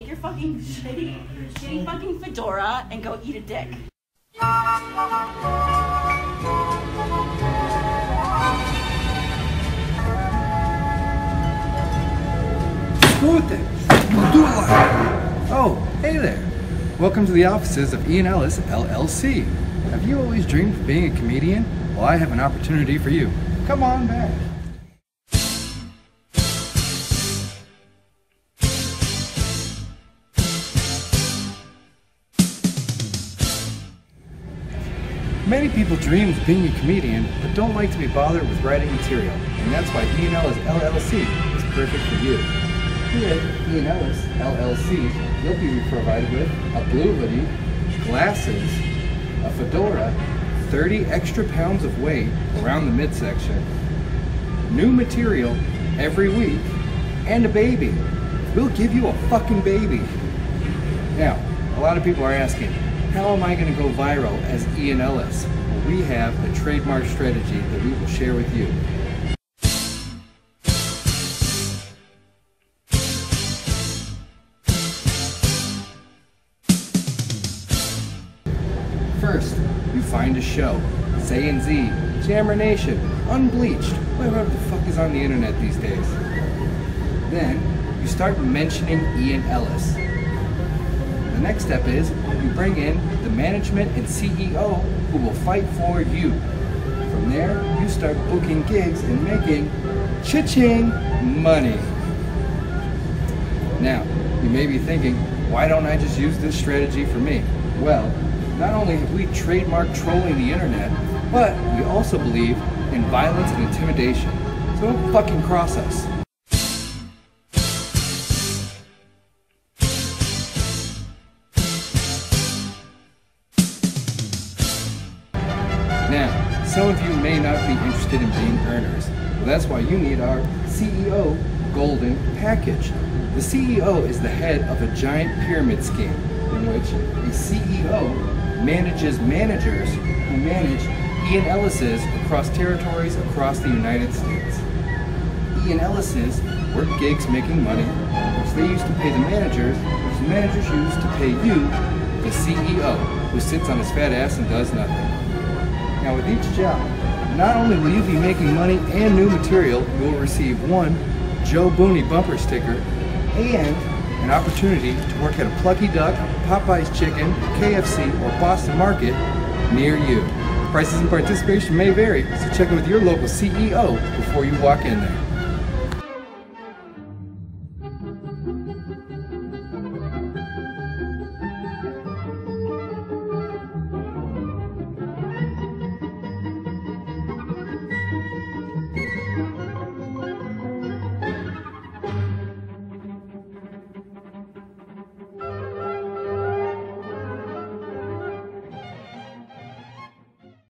Take your fucking shitty, shitty fucking fedora and go eat a dick. Smooth it. Do it. Oh, hey there. Welcome to the offices of Ian Ellis LLC. Have you always dreamed of being a comedian? Well, I have an opportunity for you. Come on back. Many people dream of being a comedian, but don't like to be bothered with writing material, and that's why Ian Ellis LLC is perfect for you. At Ian Ellis LLC, you'll be provided with a blue hoodie, glasses, a fedora, 30 extra pounds of weight around the midsection, new material every week, and a baby. We'll give you a fucking baby. Now, a lot of people are asking, how am I going to go viral as Ian Ellis? Well, we have a trademark strategy that we will share with you. First, you find a show, Saiyanz, Jammer Nation, Unbleachd, whatever the fuck is on the internet these days. Then, you start mentioning Ian Ellis. The next step is you bring in the management and CEO who will fight for you. From there, you start booking gigs and making cha-ching money. Now, you may be thinking, why don't I just use this strategy for me? Well, not only have we trademarked trolling the internet, but we also believe in violence and intimidation. So don't fucking cross us. Now, some of you may not be interested in being earners. Well, that's why you need our CEO Golden Package. The CEO is the head of a giant pyramid scheme in which a CEO manages managers who manage Ian Ellis's across territories across the United States. Ian Ellis's work gigs making money, which they use to pay the managers, which the managers use to pay you, the CEO, who sits on his fat ass and does nothing. Now with each job, not only will you be making money and new material, you will receive one Joe Booni bumper sticker and an opportunity to work at a Plucky Duck, Popeye's Chicken, KFC, or Boston Market near you. Prices and participation may vary, so check in with your local CEO before you walk in there.